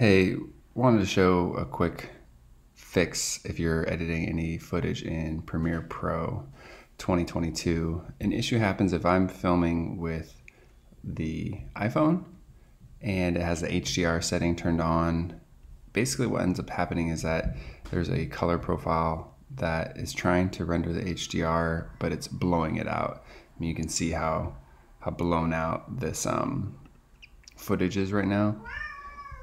Hey, wanted to show a quick fix if you're editing any footage in Premiere Pro 2022. An issue happens if I'm filming with the iPhone and it has the HDR setting turned on. Basically, what ends up happening is that there's a color profile that is trying to render the HDR, but it's blowing it out. I mean, you can see how how blown out this um, footage is right now.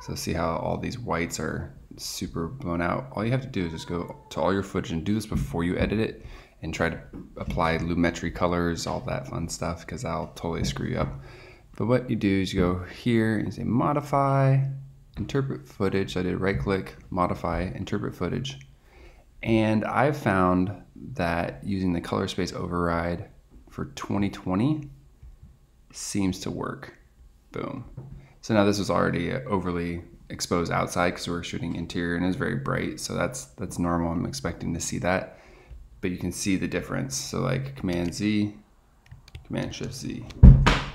So see how all these whites are super blown out. All you have to do is just go to all your footage and do this before you edit it and try to apply Lumetri colors, all that fun stuff, because that'll totally screw you up. But what you do is you go here and say modify, interpret footage. So I did right click, modify, interpret footage. And I've found that using the color space override for 2020 seems to work. Boom. So now this was already overly exposed outside because we are shooting interior and it's very bright. So that's that's normal. I'm expecting to see that. But you can see the difference. So like Command Z, Command Shift Z.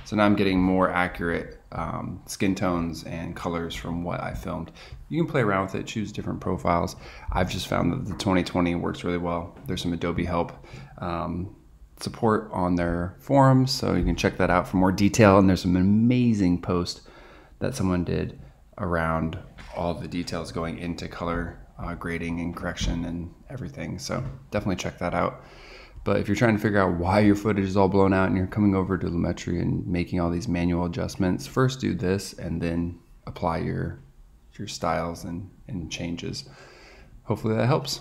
So now I'm getting more accurate um, skin tones and colors from what I filmed. You can play around with it, choose different profiles. I've just found that the 2020 works really well. There's some Adobe help. Um, support on their forums, so you can check that out for more detail. And there's some amazing posts that someone did around all the details going into color uh, grading and correction and everything. So definitely check that out. But if you're trying to figure out why your footage is all blown out and you're coming over to Lumetri and making all these manual adjustments, first do this and then apply your your styles and, and changes. Hopefully that helps.